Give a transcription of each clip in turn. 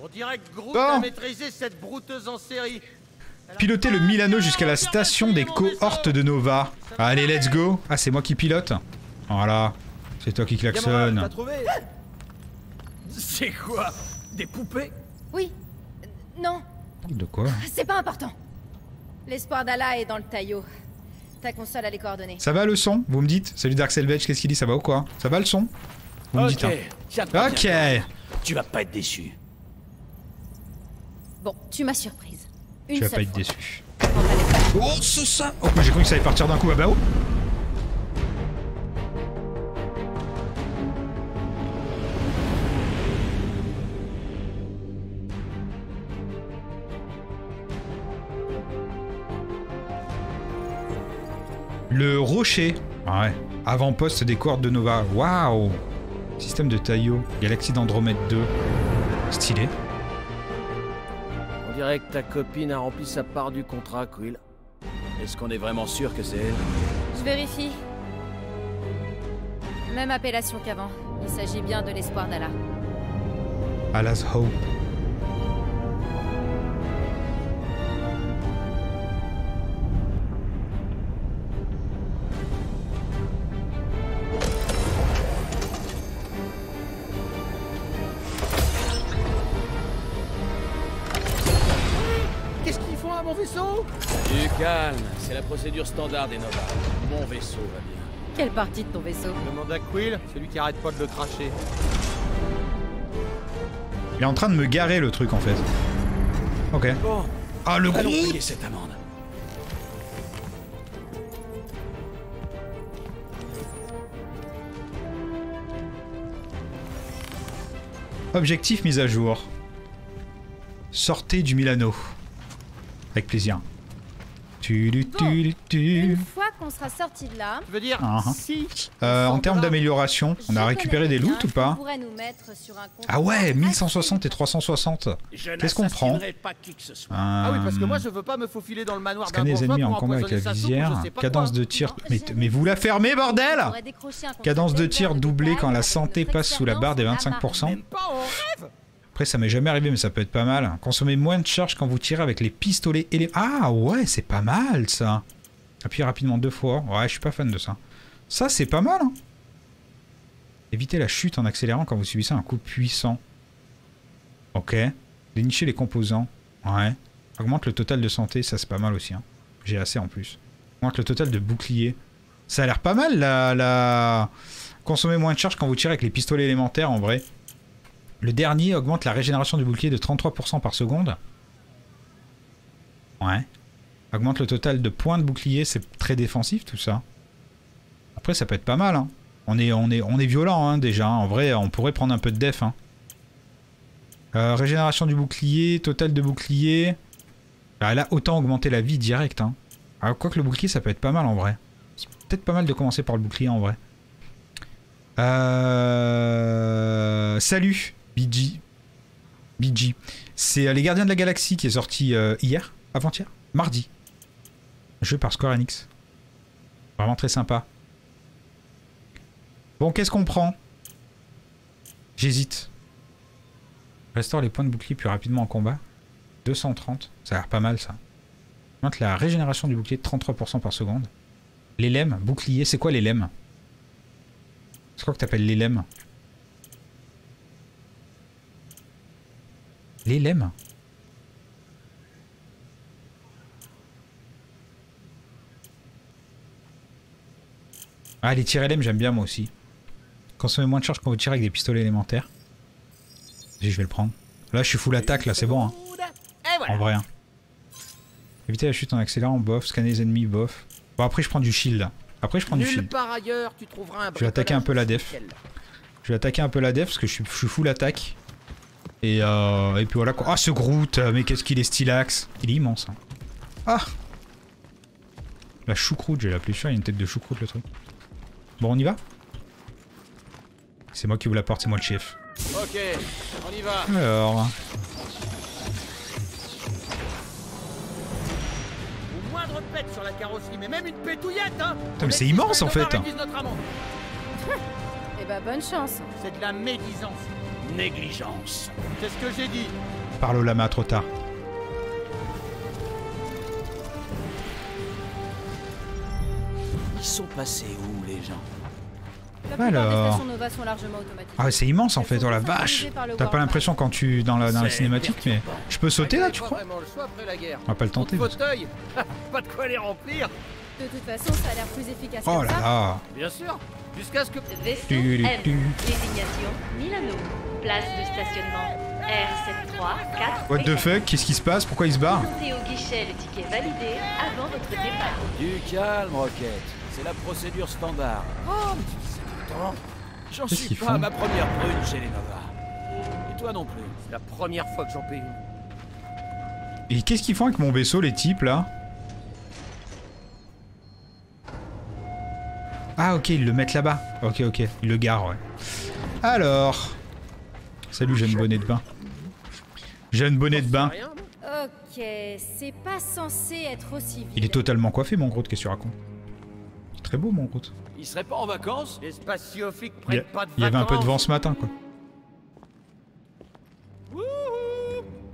On dirait que Groot Bon. a maîtrisé cette brouteuse en série. Piloter le Milano jusqu'à la station des cohortes de Nova. Allez, let's go. Ah, c'est moi qui pilote. Voilà. C'est toi qui klaxonne. C'est quoi? Des poupées? Oui. Non, De quoi? C'est pas important. L'espoir d'Allah est dans le taillot. Ta console a les coordonnées. Ça va le son? Vous me dites Salut Dark Selvage, qu'est-ce qu'il dit? Ça va ou quoi? Ça va le son? Vous me dites. hein. Ok. bien. Tu vas pas être déçu. Bon, tu m'as surprise. Une Tu vas seule pas être fois. déçu. Oh, c'est ça Oh, j'ai cru que ça allait partir d'un coup. Bah oh Le rocher. Ouais. Avant-poste des cohortes de Nova. Waouh Système de Taillot. Galaxie d'Andromède 2. Stylé. Dirait que ta copine a rempli sa part du contrat, Quill. Est-ce qu'on est vraiment sûr que c'est elle? Je vérifie. Même appellation qu'avant. Il s'agit bien de l'espoir d'Allah. Allah's Hope. La procédure standard des Nova. Mon vaisseau va bien. Quelle partie de ton vaisseau? Demande à Quill, celui qui arrête pas de le cracher. Il est en train de me garer le truc en fait. Ok. Bon, Ah le gros payer cette amende. Objectif mise à jour. Sortez du Milano. Avec plaisir. Tu, tu, tu, tu. Une fois qu'on sera sorti de là, Tu veux dire Ah, ah. si Euh, en termes d'amélioration, on a je récupéré des loots ou pas qui pourrait nous mettre sur un compte Ah ouais, assez 1160 et bon. 360. Je Qu'est-ce qu'on prend n'assassinerai pas qui que ce soit. Ah oui, parce que Euh, moi je veux pas me faufiler dans le manoir d'un les ennemis en combat avec la visière. je Cadence de tir. Non, Mais, mais vous la fermez, bordel Cadence de tir doublée quand la santé passe sous la barre des expérience en 25%. Après, ça m'est jamais arrivé, mais ça peut être pas mal. Consommez moins de charge quand vous tirez avec les pistolets et les... Ah ouais, c'est pas mal ça. Appuyez rapidement deux fois. Ouais, je suis pas fan de ça. Ça, c'est pas mal. Hein. Évitez la chute en accélérant quand vous subissez un coup puissant. Ok. Dénicher les composants. Ouais. Augmente le total de santé, ça c'est pas mal aussi. Hein. J'ai assez en plus. Augmente le total de bouclier. Ça a l'air pas mal la, la... Consommez moins de charge quand vous tirez avec les pistolets élémentaires en vrai. Le dernier augmente la régénération du bouclier de 33% par seconde. Ouais. Augmente le total de points de bouclier, c'est très défensif tout ça. Après ça peut être pas mal. Hein. On, est, on, est, on est violent hein, déjà. En vrai on pourrait prendre un peu de def. Hein. Euh, régénération du bouclier, total de bouclier. Ah, là autant augmenter la vie direct. Hein. Alors quoique le bouclier ça peut être pas mal en vrai. C'est peut-être pas mal de commencer par le bouclier en vrai. Euh... Salut BG. BG. C'est euh, Les Gardiens de la Galaxie qui est sorti euh, hier, avant-hier, mardi. Jeu par Square Enix. Vraiment très sympa. Bon, qu'est-ce qu'on prend? J'hésite. Restaure les points de bouclier plus rapidement en combat. 230. Ça a l'air pas mal ça. Augmente la régénération du bouclier de 33% par seconde. L'élème, bouclier, c'est quoi l'élème C'est quoi que t'appelles l'élème L'élème Ah, les tirs LM, j'aime bien moi aussi. Consommez moins de charge quand vous tirez avec des pistolets élémentaires. Vas-y, je vais le prendre. Là, je suis full attaque, là, c'est bon. Hein. En vrai. hein. Évitez la chute en accélérant, bof. Scanner les ennemis, bof. Bon, après, je prends du shield. là. Après, je prends du shield. part ailleurs, tu trouveras un Je vais attaquer un peu la def. Je vais attaquer un peu la def parce que je suis, je suis full attaque. Et, euh, et puis voilà quoi. Ah, ce Groot, euh, mais qu'est-ce qu'il est stylax. Il est immense. hein. Ah La choucroute, j'ai l'appeler ça, il y a une tête de choucroute le truc. Bon, on y va C'est moi qui vous l'apporte, c'est moi le chef. Ok, on y va. Alors, Au moindre pète sur la carrosserie, mais même une pétouillette, hein Putain, mais c'est immense, en fait. Notre amende. Eh bah bonne chance. C'est de la médisance. Négligence. C'est ce que j'ai dit. Parle au lama trop tard. Ils sont passés où, les gens? La Alors. des Nova sont largement automatiques. Ah ouais, c'est immense en fait, oh la vache T'as pas l'impression quand tu... dans la, dans la cinématique, mais... Je peux sauter là, tu crois? On va pas le tenter. Parce- pas de quoi les remplir. De toute façon, ça a l'air plus efficace Oh là là Bien sûr. Jusqu'à ce que. Vaisseau Tu- M. tu- Désignation Milano. Place de stationnement R734. What the fuck? Qu'est-ce qui se passe? Pourquoi il se barre? Présentez au guichet le ticket validé avant votre départ. Du calme, Rocket. C'est la procédure standard. Oh, mais tu dis ça tout le temps. J'en suis pas à ma première brune chez les Nova. Et toi non plus. C'est la première fois que j'en paie une. Et qu'est-ce qu'ils font avec mon vaisseau, les types, là? Ah, ok, ils le mettent là-bas. Ok, ok, ils le garent, ouais. Alors... Salut, jeune bonnet de bain. Jeune bonnet de bain. Rien, moi. Ok, c'est pas censé être aussi vite. Il est totalement coiffé, mon Groot, qu'est-ce que tu racontes? C'est très beau, mon Groot. Il serait pas en vacances? Les spatiophiques Il y, a- prennent pas de il y avait un peu de vent ce matin, quoi.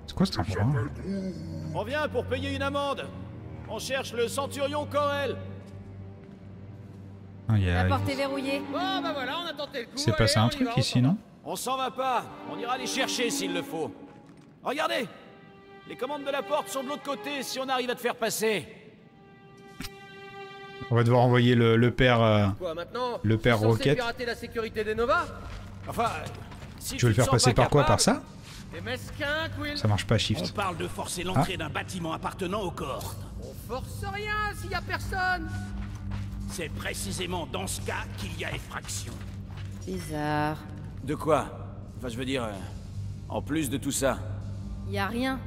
C'est quoi cet endroit On vient pour payer une amende. On cherche le centurion Corel. Ah, il y a- La porte est verrouillée. Bon, bah voilà, on a tenté le coup. C'est passé un truc ici, non? On s'en va pas. On ira les chercher s'il le faut. Regardez. Les commandes de la porte sont de l'autre côté si on arrive à te faire passer. On va devoir envoyer le, le père... euh. Quoi maintenant Le père Rocket. pirater la sécurité des Nova Enfin, si Tu veux le faire passer pas par quoi Par ça mesquin, Ça marche pas, On Shift. parle de forcer Ah. l'entrée d'un bâtiment appartenant au corps. On force rien s'il y a personne C'est précisément dans ce cas qu'il y a effraction. Bizarre. De quoi? Enfin, je veux dire, euh, en plus de tout ça, Y a rien.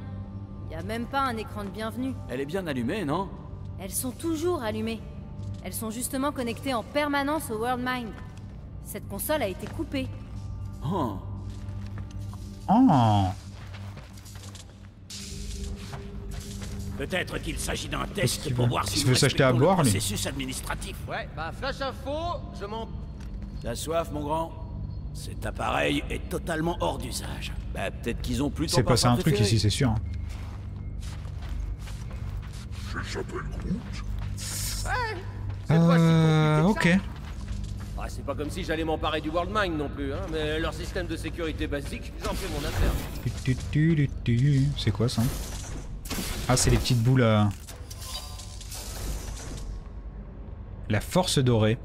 Y a même pas un écran de bienvenue. elle est bien allumée, non? Elles sont toujours allumées. Elles sont justement connectées en permanence au World Mind. Cette console a été coupée. Oh. Oh Peut-être qu'il s'agit d'un test qu'il pour veut voir Il si veut s'acheter à boire, processus administratif. Ouais, bah flash info, je m'en... T'as soif, mon grand? Cet appareil est totalement hors d'usage. Bah, peut-être qu'ils ont plus s'est passé un truc ici, c'est sûr. C'est pas si Euh... Ok. Ah, c'est pas comme si j'allais m'emparer du World Mind non plus, hein, mais leur système de sécurité basique, j'en fais mon affaire. C'est quoi ça Ah, c'est les petites boules à... La force dorée.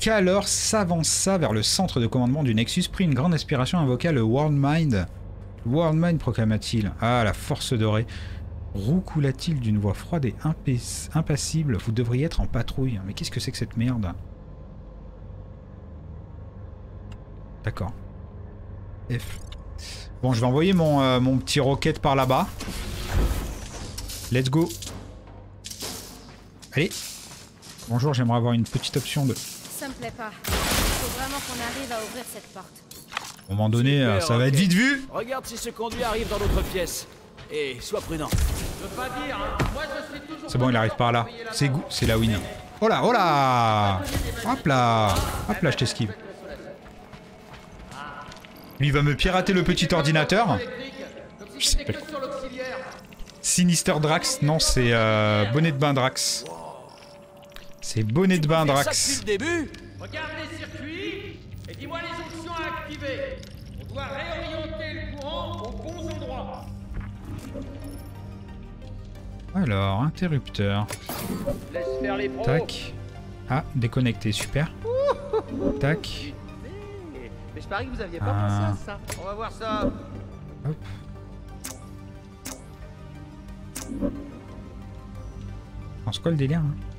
Qu'alors s'avança vers le centre de commandement du Nexus, prit une grande inspiration, invoqua le World Mind. World Mind proclama-t-il. Ah, la force dorée. Roucoula-t-il d'une voix froide et impassible. Vous devriez être en patrouille. Mais qu'est-ce que c'est que cette merde? D'accord. F. Bon, je vais envoyer mon, euh, mon petit rocket par là-bas. Let's go. Allez. Bonjour, j'aimerais avoir une petite option de... Me plaît pas. Il faut vraiment qu'on arrive à ouvrir cette porte. À un moment donné, Super, euh, ça va être vite vu. Regarde si ce conduit arrive dans l'autre pièce. Et sois prudent. Je veux pas dire, hein, moi je suis toujours... C'est bon, il arrive par là. C'est goût, c'est la win. Oh là, oh là Hop là Hop là, je t'esquive. Lui, il va me pirater le petit ordinateur. Je sais pas. sur l'auxiliaire. Sinister Drax, non, c'est euh, bonnet de bain Drax. C'est bonnet de bain Drax. début Regarde les circuits et dis-moi les options à activer. On doit réorienter le courant aux bons endroits. Alors, interrupteur. Laisse faire les pros. Tac. Ah, déconnecté, super. Tac. Mais je parie que vous aviez pas Ah. pensé à ça. On va voir ça. Hop. En quoi le délire hein?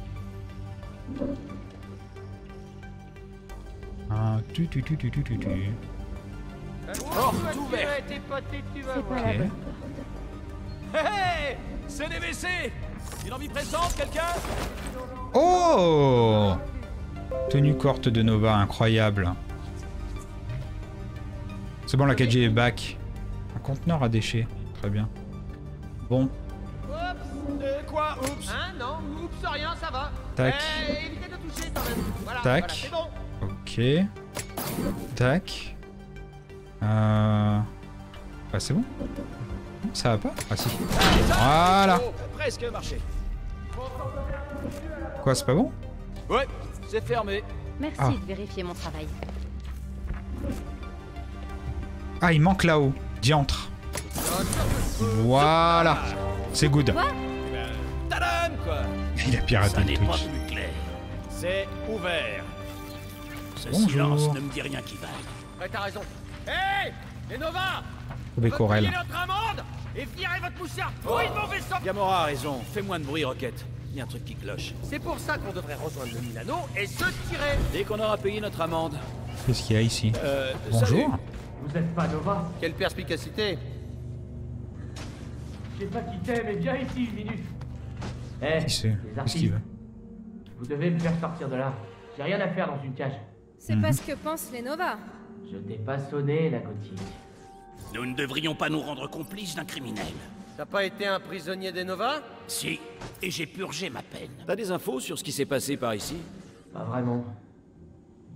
Ah, tu tu tu tu tu tu tu. Oh, vas voir. Ok. Hé hé C'est des WC Une envie pressante, quelqu'un? Oh Tenue courte de Nova, incroyable. C'est bon, la 4G est back. Un conteneur à déchets. Très bien. Bon, Euh, quoi Oups Hein Non, oups, rien, ça va. Tac. Eh, évitez de toucher quand même. Voilà, Tac. voilà, bon. ok. Tac. Euh... Bah c'est bon. Ça va pas Ah si. Voilà. Oh, presque marché. Quoi, c'est pas bon Ouais, c'est fermé. Merci Ah. de vérifier mon travail. Ah, il manque là-haut. Diantre. Voilà. C'est good. Quoi Il a piraté Ça le n'est pas Twitch. plus clair. C'est ouvert. Ce Bonjour. silence ne me dit rien qui vaille. Ouais, t'as raison. Hé Les Nova. Repliez notre amende et virez votre pourri de mon vaisseau Gamora a raison. Fais moins de bruit, Rocket. Il y a un truc qui cloche. C'est pour ça qu'on devrait rejoindre le Milano et se tirer Dès qu'on aura payé notre amende. Qu'est-ce qu'il y a ici Euh, Bonjour. salut. Vous êtes pas Nova Quelle perspicacité Je sais pas qui t'es, mais viens ici une minute. Eh, Qui c'est les Qu'est-ce qu'il artistes, veut vous devez me faire sortir de là. J'ai rien à faire dans une cage. C'est pas ce que pensent les Nova. Je t'ai pas sonné, la gothique. Nous ne devrions pas nous rendre complices d'un criminel. T'as pas été un prisonnier des Nova? Si, et j'ai purgé ma peine. T'as des infos sur ce qui s'est passé par ici? Pas vraiment.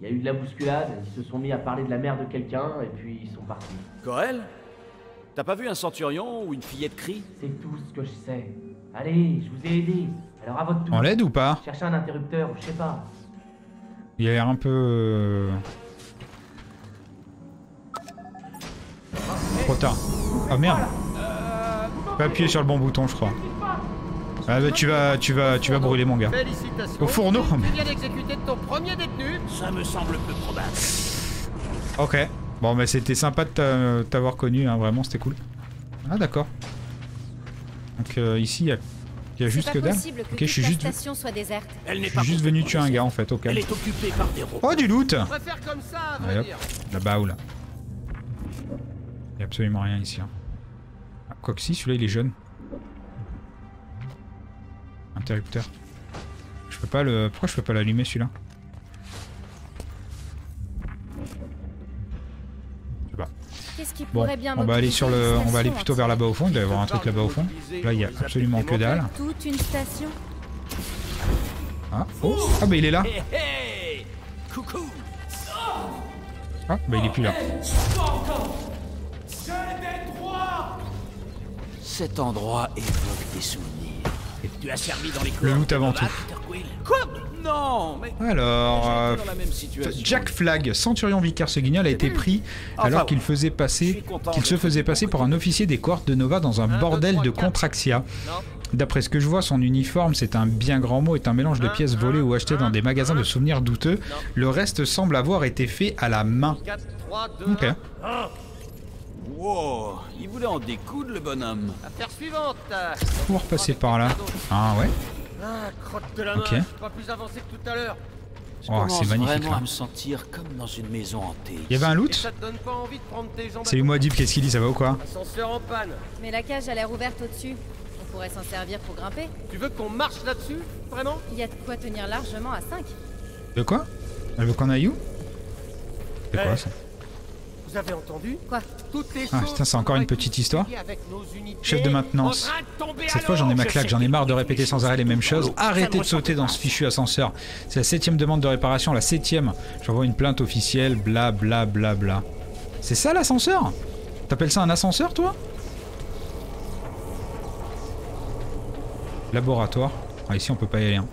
Il y a eu de la bousculade, ils se sont mis à parler de la mère de quelqu'un, et puis ils sont partis. Corel T'as pas vu un centurion ou une fillette cri? C'est tout ce que je sais. Allez, je vous ai aidé. Alors à votre tour. On l'aide ou pas Cherchez un interrupteur, ou je sais pas. Il a l'air un peu... euh, Trop tard. Ah merde Faut appuyer sur le bon bouton, je crois. Ah bah tu vas, tu vas, tu vas brûler mon gars. Félicitations. Au fourneau Tu viens d'exécuter ton premier détenu Ça me semble peu probable. Ok. Bon bah c'était sympa de t'a- t'avoir connu, hein, vraiment c'était cool. Ah d'accord. Donc euh, ici il y a, il y a juste que dalle. Ok, je suis la juste, station soit déserte. Elle n'est je suis juste venu tuer un gars en fait, au Elle calme. est occupée par des robots. Oh du loot Je préfère comme ça, à vrai Allez, hop. dire. La baoule. Il y a absolument rien ici. Hein. Ah, Quoique si, celui-là il est jaune. Interrupteur. Je peux pas le... Pourquoi je peux pas l'allumer celui-là? Qu'est-ce qui Bon, pourrait bien on va aller sur le... On va aller plutôt vers là-bas au fond, il doit y avoir un truc là-bas au fond. Là il y a absolument que dalle. Toute une station Ah, oh. ah bah il est là Ah bah il est plus là. Cet endroit évoque des souvenirs. Tu as servi dans les Le loot avant tout. Quoi? Non, mais... Alors... Euh, été dans la même situation. Jack Flag, centurion vicaire seguignol, a été pris Enfin, alors qu'il faisait passer, se faisait passer pour un officier des cohortes de Nova dans un bordel trois, de. Contraxia. D'après ce que je vois, son uniforme, c'est un bien grand mot, est un mélange de pièces volées ou achetées dans des magasins de souvenirs douteux. Le reste semble avoir été fait à la main. 4, 3, 2, Ok. 1. Wow, il voulait en découdre le bonhomme. Affaire suivante. Pour passer par là. Ah ouais Ah, crotte de la main. Ok. Je suis pas plus avancé que tout à l'heure. Je Oh, c'est magnifique vraiment là. à me sentir comme dans une maison hantée. Il y avait un Et loot Salut moi Deep, qu'est-ce qu'il dit Ça va ou quoi Ascenseur en panne. Mais la cage a l'air ouverte au-dessus. On pourrait s'en servir pour grimper. Tu veux qu'on marche là-dessus Vraiment? Il y a de quoi tenir largement à 5. De quoi? Elle veut qu'on aille où? C'est quoi Eh, ça? Vous avez entendu Quoi Toutes les Ah, putain, c'est encore une petite histoire. Chef de maintenance. Cette fois j'en ai ma claque, j'en ai marre de répéter sans arrêt les mêmes choses. Arrêtez de sauter dans ce fichu ascenseur. C'est la septième demande de réparation, la septième. J'envoie une plainte officielle, bla bla bla bla. C'est ça l'ascenseur? T'appelles ça un ascenseur toi? Laboratoire. Ah ici on peut pas y aller. Hein.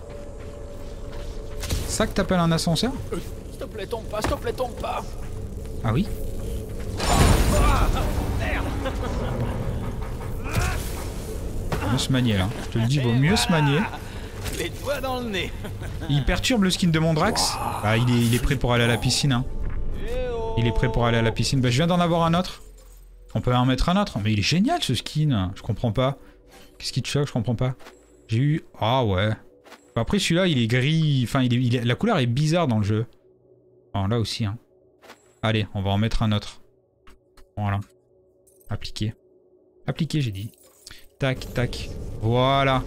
Ça que t'appelles un ascenseur? S'il te plaît, tombe pas, s'il te plaît, tombe pas. Ah oui? Mieux se manier là. Je te le dis, vaut mieux se manier. Les doigts dans le nez. Il perturbe le skin de Mondrax. Bah, il, est, il est prêt pour aller à la piscine. Hein. Il est prêt pour aller à la piscine. Bah, je viens d'en avoir un autre. On peut en mettre un autre. Mais il est génial ce skin. Je comprends pas. Qu'est-ce qui te choque? Je comprends pas. J'ai eu. Ah ouais. Bah, Après celui-là, il est gris. Enfin, il est, il est- la couleur est bizarre dans le jeu. Oh, là aussi. Hein. Allez, on va en mettre un autre. Voilà. Appliquer. Appliquer, j'ai dit. Tac, tac. Voilà.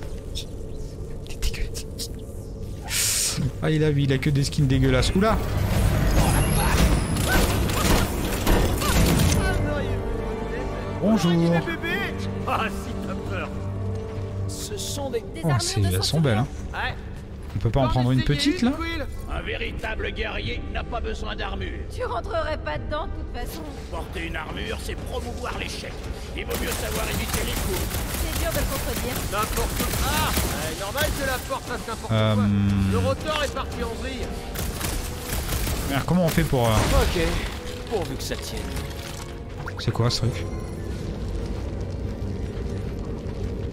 Ah, il a vu, il a que des skins dégueulasses. Oula Bonjour Ah, si t'as peur. Ce sont des... Oh, elles sont belles, hein. Ouais. On peut pas en prendre une petite là Un véritable guerrier n'a pas besoin d'armure. Tu rentrerais pas dedans de toute façon. Porter une armure, c'est promouvoir l'échec. Il vaut mieux savoir éviter les coups. C'est dur de le contredire. N'importe quoi. Ah ouais, Normal que la porte fasse n'importe Euh, quoi. Le rotor est parti en vrille. Merde, comment on fait pour... euh, Ok, pourvu que ça tienne. C'est quoi ce truc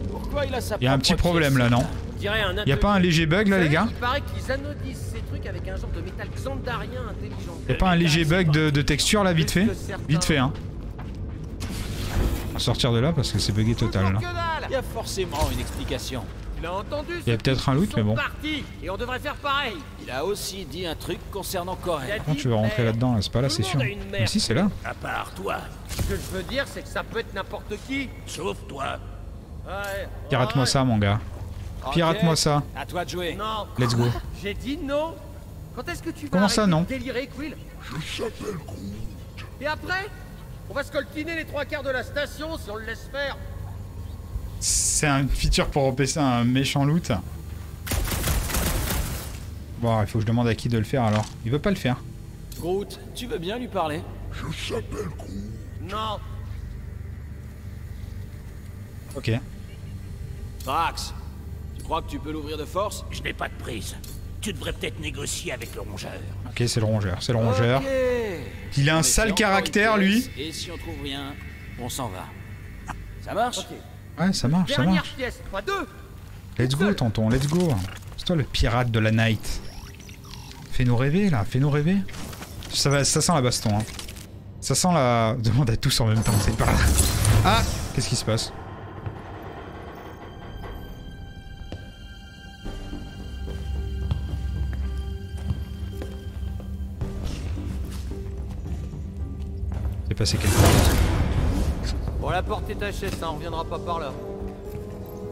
Pourquoi il a sa Il y a un petit problème là, non On dirait un Y a pas un léger bug là les gars Il paraît qu'ils anodisent ces trucs avec un genre de métal xandarien intelligent. Y a pas un léger bug de, de texture là vite fait Vite fait hein. On va sortir de là parce que c'est bugué total là. Y a forcément une explication. Il a entendu Il y a peut-être un loot mais bon. et on devrait faire pareil. Il a aussi dit un truc concernant Il a Corel. Comment dit tu veux rentrer là-dedans là C'est pas là c'est sûr. Mais si c'est là. À part toi, Ce que je veux dire, c'est que ça peut être n'importe qui. sauf toi. Ouais. Pirate-moi ouais. ça mon gars. Pirate-moi ça. À toi de jouer. Non. Let's go. J'ai dit non. Quand est-ce que tu vas Comment ça, non délirer, Quill Je s'appelle Et après On va scoltiner les trois quarts de la station si on le laisse faire. C'est un feature pour repasser un méchant loot. Bon, il faut que je demande à qui de le faire alors. Il veut pas le faire. Groot, tu veux bien lui parler Non. Ok. Drax, tu crois que tu peux l'ouvrir de force Je n'ai pas de prise. Tu devrais peut-être négocier avec le rongeur. Ok, c'est le rongeur. C'est le rongeur. Ok. Il a un Mais sale encore caractère lui. Et si on trouve rien, on s'en va. Ça marche Ok. Ouais, ça marche, ça Dernière marche. pièce, pas deux. Let's go, tonton, let's go. C'est toi le pirate de la night. Fais-nous rêver, là, fais-nous rêver. Ça, va, ça sent la baston, hein. Ça sent la... Demande à tous en même temps, c'est par là. Ah Qu'est-ce qui se passe? C'est passé quelque chose. Bon, la porte est HS, hein, on reviendra pas par là.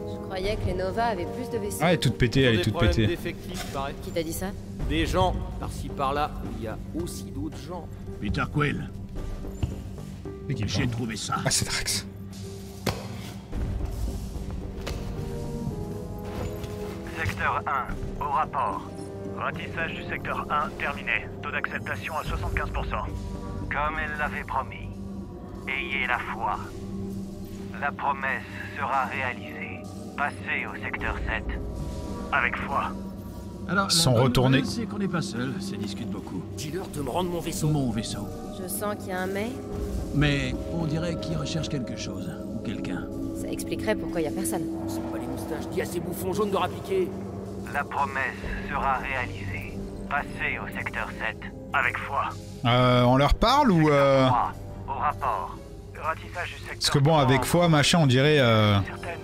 Je croyais que les Nova avaient plus de vaisseaux. Ah, elle est toute pétée, elle est des toute pétée. Qui t'a dit ça? Des gens, par-ci par-là, il y a aussi d'autres gens. Peter Quill, j'ai trouvé ça. Ah, c'est Drax. Secteur 1, au rapport. Ratissage du secteur 1 terminé. Taux d'acceptation à 75%. Comme elle l'avait promis. Ayez la foi. La promesse sera réalisée. Passez au secteur 7. Avec foi. Alors, Sont retournés. C'est qu'on n'est pas seul, ça discute beaucoup. Dis-leur de me rendre mon vaisseau. Mon vaisseau. Je sens qu'il y a un mais. Mais on dirait qu'il recherche quelque chose, ou quelqu'un. Ça expliquerait pourquoi il y a personne. C'est pas les moustaches, dis à ces bouffons jaunes de rappliquer. La promesse sera réalisée. Passez au secteur 7. Avec foi. Euh, on leur parle ou... Euh... 3, au rapport. Ratissage du secteur Parce que bon, 3 avec foi, machin, on dirait... Euh... certaine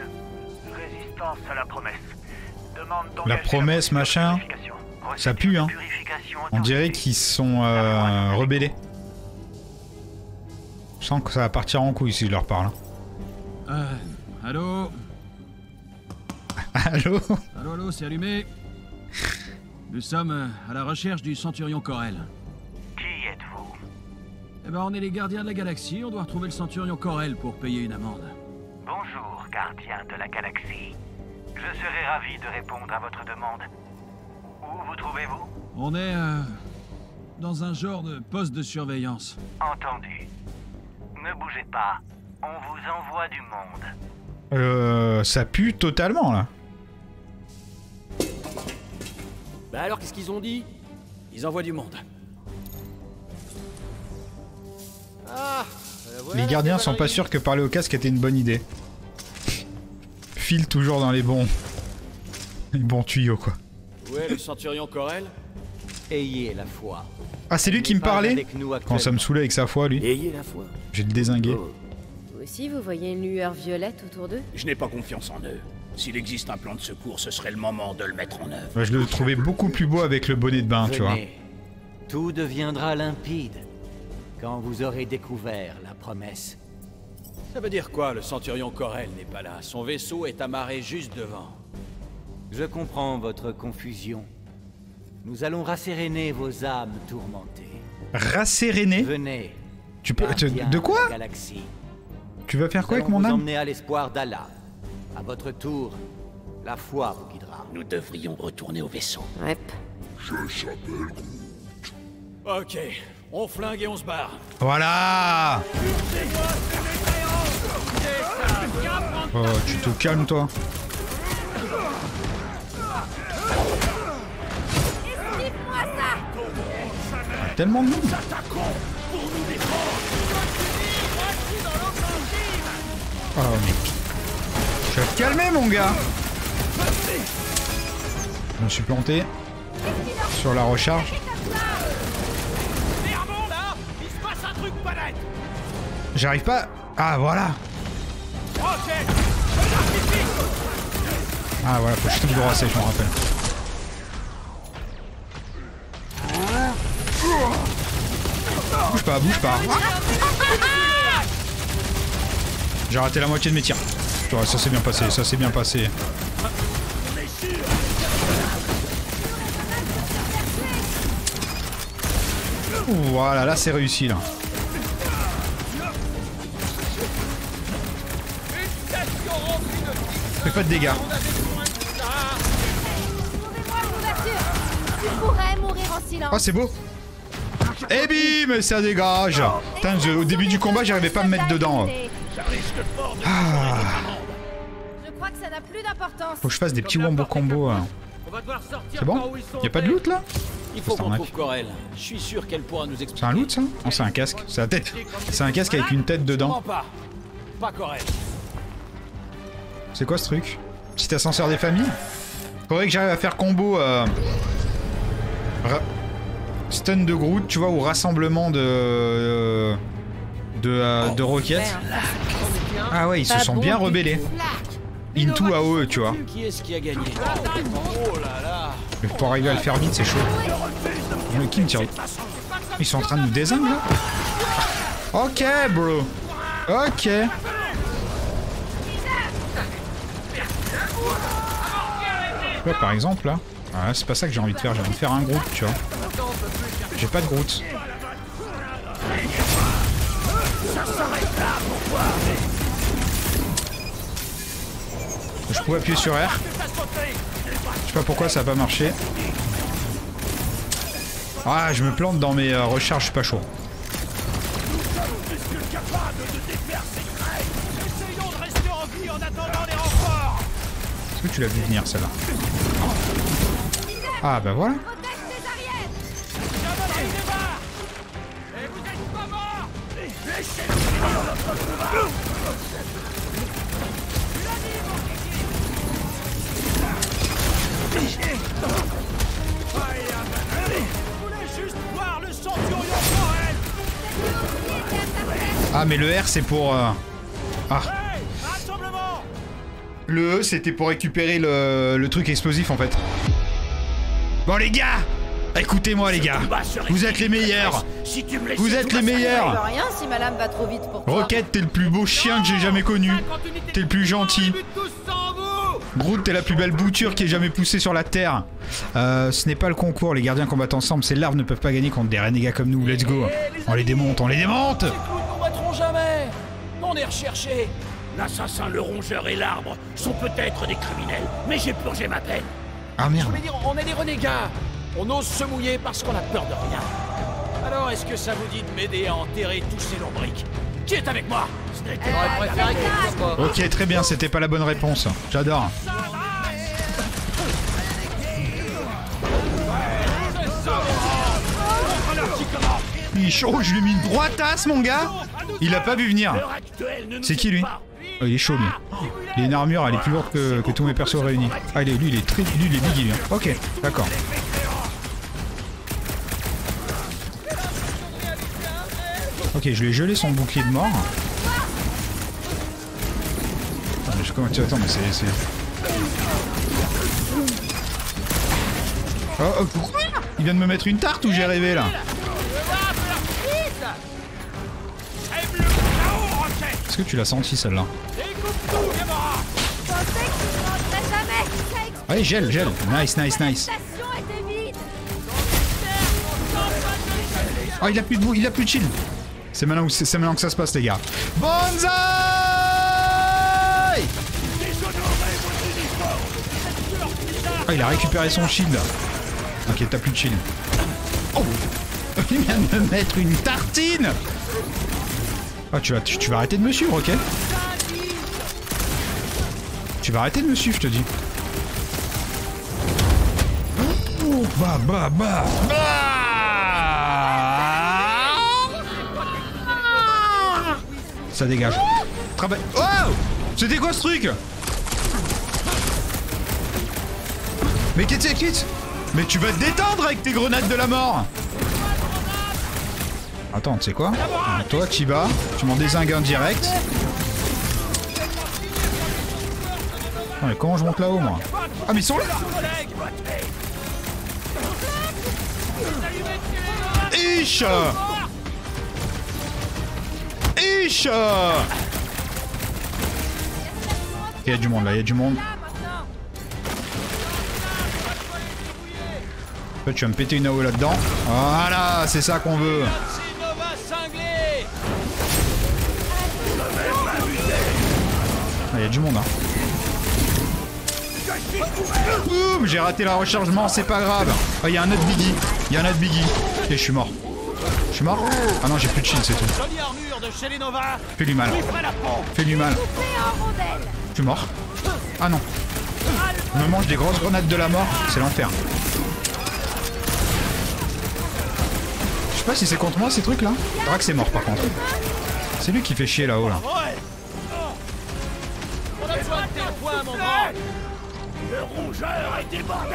résistance à la promesse. Demande La machin, ça pue, hein. On dirait qu'ils sont euh, rebellés. Je sens que ça va partir en couille si je leur parle. hein. Euh, allô Allô Allô, allô, c'est allumé Nous sommes à la recherche du Centurion Corel. Eh ben, on est les gardiens de la galaxie, on doit retrouver le Centurion Corel pour payer une amende. Bonjour, gardien de la galaxie. Je serai ravi de répondre à votre demande. Où vous trouvez-vous? On est euh, dans un genre de poste de surveillance. Entendu. Ne bougez pas. On vous envoie du monde. Euh... Ça pue totalement, là. Bah alors, qu'est-ce qu'ils ont dit? Ils envoient du monde. Les gardiens sont pas sûrs que parler au casque était une bonne idée. File toujours dans les bons... Les bons tuyaux, quoi. Où est le centurion Corel Ayez la foi. Ah, c'est lui qui me parlait Quand ça me saoulait avec sa foi, lui. Ayez la foi. J'ai le désingué. Oh, Vous aussi, vous voyez une lueur violette autour d'eux? Je n'ai pas confiance en eux. S'il existe un plan de secours, ce serait le moment de le mettre en œuvre. Moi, je le trouvais beaucoup plus beau avec le bonnet de bain, tu vois. Venez. Tout deviendra limpide quand vous aurez découvert la promesse. Ça veut dire quoi, le centurion Corel n'est pas là? Son vaisseau est amarré juste devant. Je comprends votre confusion. Nous allons rasséréner vos âmes tourmentées. Rasséréné Venez. Tu peux... tu- De quoi? la galaxie. Tu vas faire quoi Nous avec mon vous âme? emmener à l'espoir d'Allah. À votre tour, La foi vous guidera. Nous devrions retourner au vaisseau. Ouais. Ok, on flingue et on se barre. Voilà Oh, tu te calmes, toi. Ah, Tellement de monde. Oh, mec. Je vais te calmer, mon gars. Je me suis planté sur la recharge. J'arrive pas. Ah, voilà. Ah, voilà, faut que je le droit, je me rappelle. Bouge pas, bouge pas. J'ai raté la moitié de mes tirs. Ça s'est bien passé, ça s'est bien passé. Voilà, là c'est réussi là. De dégâts. Oh, c'est beau. Et bim, ça dégage. Putain, je- au début du combat, j'arrivais pas à me mettre dedans. Ah, Je crois que ça n'a plus d'importance. faut que je fasse des petits wombo combos. hein. C'est bon Y'a pas de loot là Il faut C'est qu'on un trouve Corel. Je suis sûr qu'elle pourra nous expliquer. C'est un loot ça? Non, c'est un casque. C'est la tête. C'est un casque avec une tête dedans. Pas Corel. C'est quoi ce truc Petit ascenseur des familles Faudrait que j'arrive à faire combo. Euh... ra- Stun de Groot, tu vois, ou rassemblement de. euh, De, euh, de roquettes. Ah ouais, ils se sont bien rebellés. Into AOE, tu vois. Oh là là Mais pour arriver à le faire vite, c'est chaud. Mais qui me tire Ils sont en train de nous désinguer là Ok, bro. Ok. Vois, par exemple, là. C'est pas ça que j'ai envie de faire. J'ai envie de faire un Groot, tu vois. J'ai pas de Groot. Je pouvais appuyer sur R. Je sais pas pourquoi ça a pas marché. Ah, je me plante dans mes euh, recharges, je suis pas chaud. Est-ce que tu l'as vu venir celle-là Ah bah voilà. Ah mais le R c'est pour... euh, Ah. Le E c'était pour récupérer le, truc explosif en fait. Bon les gars Écoutez-moi les gars Vous êtes les meilleurs Vous êtes les meilleurs. Rocket t'es le plus beau chien que j'ai jamais connu. T'es le plus gentil. Groot, t'es la plus belle bouture qui ait jamais poussé sur la Terre. Euh, ce n'est pas le concours, les gardiens combattent ensemble. Ces larves ne peuvent pas gagner contre des renégats comme nous. Let's go. On les démonte, on les démonte On est recherchés L'assassin, le rongeur et l'arbre sont peut-être des criminels, mais j'ai purgé ma peine. Ah Je merde. voulais dire, on est des renégats On ose se mouiller parce qu'on a peur de rien. Alors, est-ce que ça vous dit de m'aider à enterrer tous ces lombriques Qui est avec moi Ce n'était pas préféré que Ok, très bien, c'était pas la bonne réponse. J'adore. Il est chaud, je lui ai mis une droitasse, mon gars Il a pas vu venir. C'est qui lui Oh, Il est chaud, lui. Il a une armure, elle est plus lourde que, que tous mes persos réunis. Ah, il est, lui, il est très. Lui, il est big, lui. hein. Ok, d'accord. Ok, je lui ai gelé son bouclier de mort. Attends, mais je comment tu attends, mais c'est. c'est- Oh, oh, pourquoi Il vient de me mettre une tarte ou j'ai rêvé là Est-ce que tu l'as senti celle-là Allez, gel, gel. Nice, nice, nice. Oh, il a plus de il a plus de shield. C'est maintenant, maintenant que ça se passe, les gars. Banzai Ah, il a récupéré son shield. Ok, t'as plus de shield. Oh Il vient de me mettre une tartine Ah, tu vas, tu, tu vas arrêter de me suivre, ok? Tu vas arrêter de me suivre, je te dis. Oh, bah, bah, bah, Ça dégage. Oh C'était quoi ce truc? Mais que c'est Mais tu vas te détendre avec tes grenades de la mort! Attends, tu sais quoi? Toi, tu vas, tu m'en désingues un direct. Comment je monte là-haut, moi Ah, mais ils sont là Ish Ish Il y a du monde là, il y a du monde. Toi, tu vas me péter une AO là-dedans. Voilà, c'est ça qu'on veut. Ah, il y a du monde, hein. Boum J'ai raté la rechargement, c'est pas grave. Ah, il y a un autre Biggie. Il y a un autre Biggie. Et je suis mort. Je suis mort Ah non, j'ai plus de shield, c'est tout. Fais-lui mal. Fais-lui mal. Je suis mort. Ah non. On me mange des grosses grenades de la mort. C'est l'enfer. Je sais pas si c'est contre moi ces trucs là. que c'est mort par contre. C'est lui qui fait chier là-haut là. Le rongeur est débordé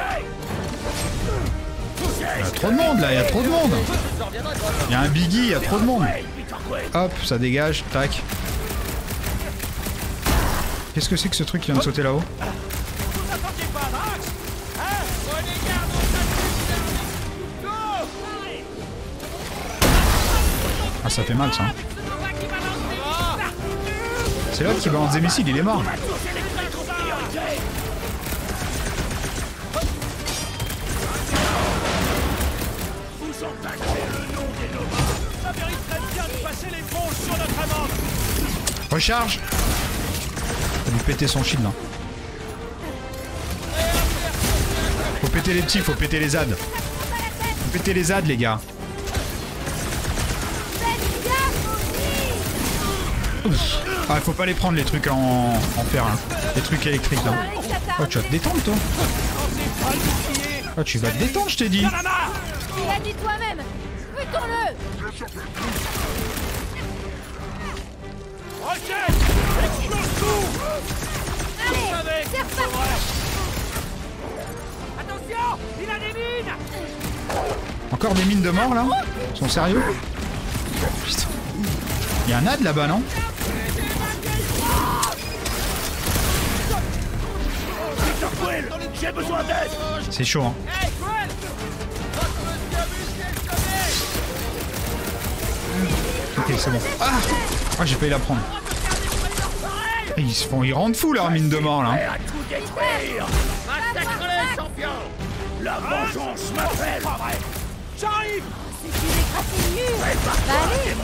Il y a trop de monde là, il y a trop de monde Il y a un Biggie, il y a trop de monde Hop, ça dégage, tac. Qu'est-ce que c'est que ce truc qui vient de sauter là-haut Ah ça fait mal ça. C'est l'autre qui balance des missiles, il est mort. Recharge lui péter son shield là. Faut péter les petits, faut péter les ZAD. Faut péter les ZAD les gars. Ah faut pas les prendre les trucs en, en fer hein. Les trucs électriques là. Oh tu vas te détendre toi Oh tu vas te détendre je t'ai dit Encore des mines de mort là Ils sont sérieux Putain. Il y a un ad là-bas non C'est chaud hein. Ok c'est bon. Ah Ah j'ai failli la prendre. Ils se font. Ils rendent fous leur mine de mort là. hein. à tout détruire Massacre-les, champion La vengeance m'appelle J'arrive C'est qu'il écrase le mur Bah allez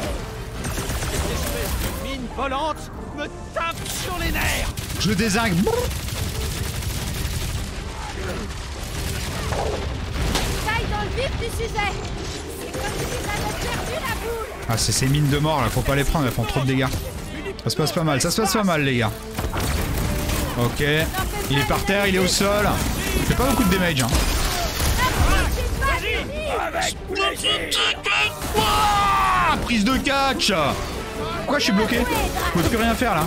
Mine volante me tape sur les nerfs Je le désingue. Taille dans le vif du sujet C'est comme si j'avais perdu la boule Ah c'est ces mines de mort là, faut pas les prendre, elles font trop de dégâts. Ça se passe pas mal, ça se passe pas mal les gars. Ok, il est par terre, il est au sol. Il fait pas beaucoup de damage hein. Prise de catch Pourquoi je suis bloqué Je peux plus rien faire là.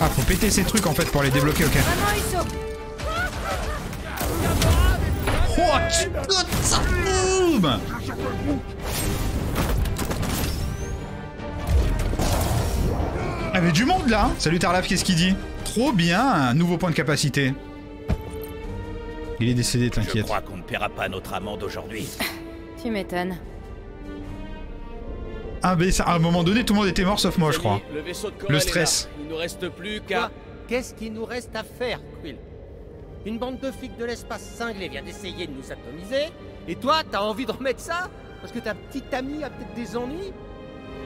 Ah faut péter ces trucs en fait pour les débloquer, ok. Oh, boum Ah mais du monde là Salut Tarlaf, qu'est-ce qu'il dit Trop bien, un nouveau point de capacité. Il est décédé, Je t'inquiète. crois qu'on ne paiera pas notre amende aujourd'hui. Tu m'étonnes. Ah mais ça, à un moment donné, tout le monde était mort sauf moi, je crois. Le vaisseau de Le stress. Il nous reste plus qu'à... Qu'est-ce qu'il nous reste à faire, Une bande de flics de l'espace cinglé vient d'essayer de nous atomiser, et toi, t'as envie de remettre ça? Parce que ta petite amie a peut-être des ennuis?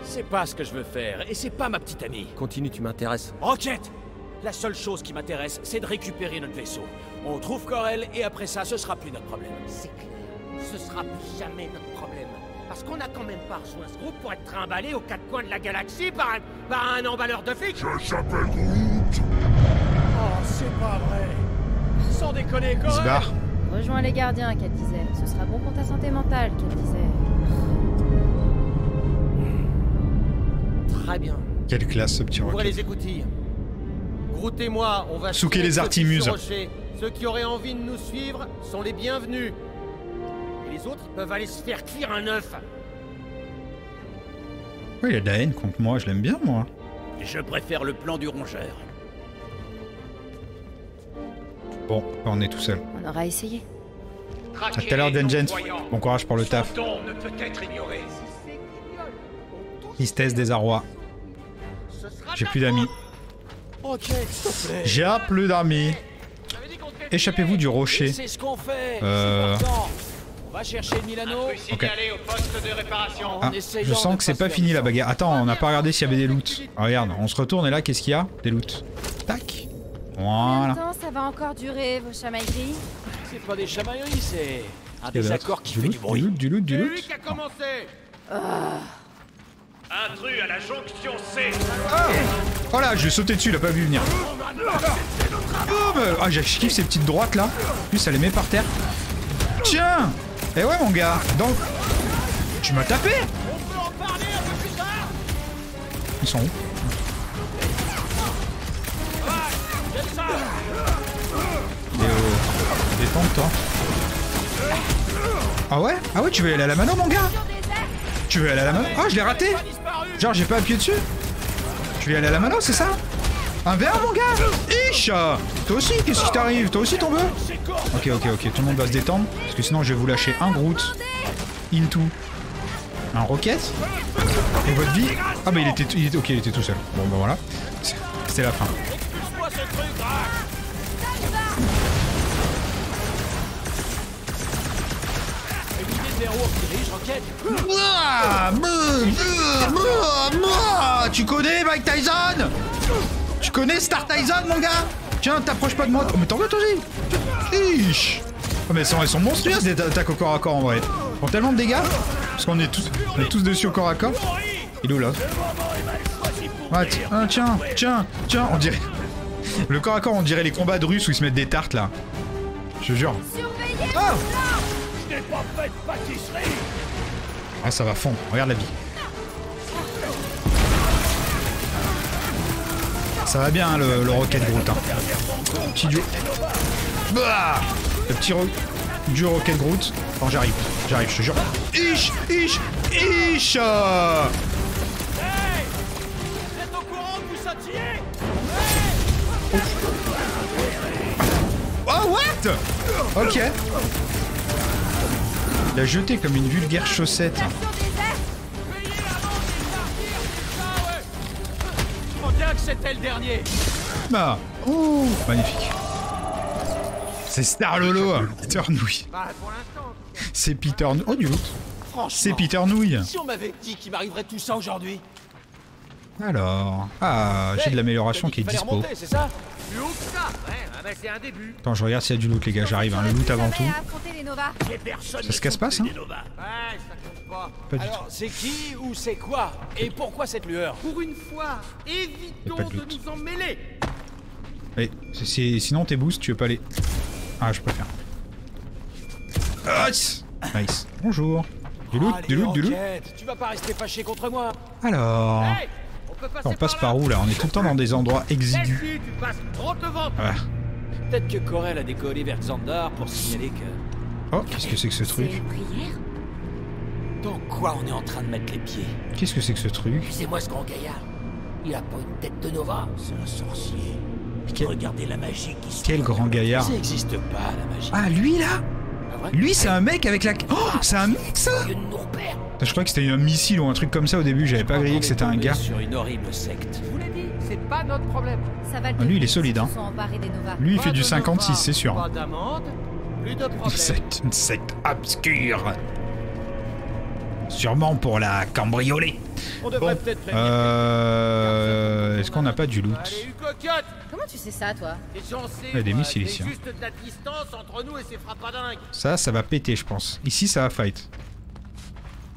C'est pas ce que je veux faire, et c'est pas ma petite amie. Continue, tu m'intéresses. Rocket La seule chose qui m'intéresse, c'est de récupérer notre vaisseau. On trouve Corel, et après ça, ce sera plus notre problème. C'est clair. Ce sera plus jamais notre problème. Parce qu'on a quand même pas rejoint ce groupe pour être trimballé aux quatre coins de la galaxie par un, par un emballeur de fric. Je s'appelle Groot. Oh, c'est pas vrai Sans déconner, Il se Corel barre. Rejoins les gardiens, qu'elle disait. Ce sera bon pour ta santé mentale, qu'elle disait. Très bien. Quelle classe ce petit rocket. les écoutilles. Groot et moi, on va Souquez les ceux qui artimuses. Ceux qui auraient envie de nous suivre sont les bienvenus. Et les autres, ils peuvent aller se faire cuire un œuf. Ouais, il a de la haine contre moi, je l'aime bien moi. Je préfère le plan du rongeur. Bon, on est tout seul. On aura essayé. À tout à l'heure, Denjens. Bon courage pour le taf. Tristesse, désarroi. J'ai plus d'amis. J'ai plus d'amis. Échappez-vous du rocher. C'est ce qu'on fait Euh. Va chercher Milano. Ah, je sens que c'est pas fini la bagarre. Attends, on n'a pas regardé s'il y avait des loots. Ah, regarde, on se retourne et là, qu'est-ce qu'il y a? Des loots. Tac. Combien Voilà. de temps ça va encore durer, vos chamailleries C'est pas des chamailleries, c'est un désaccord qui d'autre fait du du loot, bruit. du loot, du loot, du lui loot. qui a commencé Intrus à la jonction C. Oh là, je vais sauter dessus, il a pas vu venir. Oh, bah, ah, je kiffe ces petites droites là. En plus, ça les met par terre. Tiens Eh ouais, mon gars, dans. Tu m'as tapé Ils sont où? Et euh, détends-toi. Ah ouais? Ah ouais, tu veux aller à la mano, mon gars? Tu veux aller à la mano? Ah, je l'ai raté Genre, j'ai pas appuyé dessus? Tu veux aller à la mano, c'est ça? Un verre, mon gars? Ish Toi aussi, qu'est-ce qui t'arrive? Toi aussi, t'en veux Ok, ok, ok, tout le monde va se détendre. Parce que sinon, je vais vous lâcher un Groot. Into. Un Rocket. Et votre vie? Ah, bah, il était, il était- Ok, il était tout seul. Bon, bah voilà. C'était la fin. Tu connais Mike Tyson? Tu connais Star Tyson, mon gars? Tiens, t'approches pas de moi. Oh, mais t'en veux, toi aussi Ish Oh, mais elles sont, elles sont monstrueuses, des attaques au corps à corps, en vrai. Ils font tellement de dégâts. Parce qu'on est tous, on est tous dessus au corps à corps. Il est où, là? Ah, ah, tiens, tiens, tiens, on dirait... Le corps à corps, on dirait les combats de Russes où ils se mettent des tartes, là. Je te jure. N'ai Ah, ça va fondre. Regarde la vie. Ça va bien, hein, le, Rocket Groot. Hein. Petit duo. Bah le petit ro- duo Rocket Groot. Quand j'arrive, j'arrive, je te jure. Ish Ish Ish euh. Oh, what? Ok. Il a jeté comme une vulgaire chaussette. C'était le dernier Bah. Ouh, magnifique. C'est Star Lolo, Peter Nouille. Bah. C'est Peter Nouille. Oh, du loot. C'est Peter Nouille. Si on m'avait dit qu'il m'arriverait tout ça aujourd'hui Alors. Ah, j'ai de l'amélioration qui est dispo. remonter, ça? Plus haut que ça Ouais, c'est un début. Attends, je regarde s'il y a du loot, les gars. J'arrive, hein. le loot avant tout. affronter les Nova. Ça se casse pas, ça Ouais, ça compte pas. Pas du tout. Alors, c'est qui ou c'est quoi Et pourquoi cette lueur Pour une fois, évitons de nous en mêler. Eh, c'est- c'est- sinon t'es boost, tu veux pas aller. Ah, je préfère. Nice. Bonjour. Du loot, Allez, du loot, du loot. Tu vas pas rester fâché contre moi Alors. Hey, on passe par, par où là? On est tout le temps dans des endroits exigus. Laisse-y, tu passes trop devant. Ah. Peut-être que Corel a décollé vers Xandar pour signaler que... Oh, qu'est-ce que c'est que ce truc une prière Dans quoi on est en train de mettre les pieds Qu'est-ce que c'est que ce truc C'est moi ce grand gaillard. Il a pas une tête de Nova. C'est un sorcier. Quel- Regardez la magie qui se Quel grand gaillard Ça n'existe pas, la magie. Ah, lui là vrai Lui, c'est un mec avec la. Oh, c'est un mec ça. Je crois que c'était un missile ou un truc comme ça au début, j'avais pas grillé que c'était un gars. sur une horrible secte. Vous c'est pas notre problème. Ça va le Ah, lui, il est solide, hein. Lui, il Pas fait du de 56, Nova, c'est sûr. Pas d'amende, plus de problème. C'est une secte obscure. Sûrement pour la cambrioler. On Bon, euh... Est-ce qu'on n'a pas du loot Allez, Comment tu sais ça, toi Il y a des missiles ici, hein. Ça, ça va péter, je pense. Ici, ça va fight.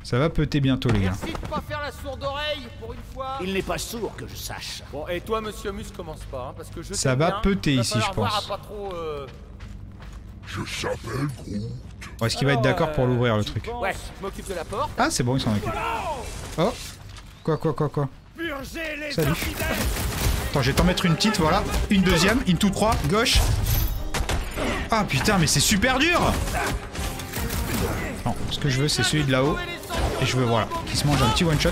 Ça va péter bientôt, les gars. Merci de pas faire la sourde oreille pour une fois. Il n'est pas sourd que je sache. Bon, et toi, monsieur Mus, commence pas, hein, parce que je Ça va péter Va ici, je voir pense. à pas trop, euh, Je s'appelle Groot. Bon, Est-ce qu'il va être d'accord pour euh, l'ouvrir, le truc penses- Ouais, je m'occupe de la porte. Ah, c'est bon, il s'en occupe. Oh Quoi, quoi, quoi, quoi Salut. Attends, je vais t'en mettre une petite, voilà. Une deuxième, une toute trois, gauche. Ah putain, mais c'est super dur Non, ce que je veux, c'est celui de là-haut. Et je veux, voilà, qui se mange un petit one-shot.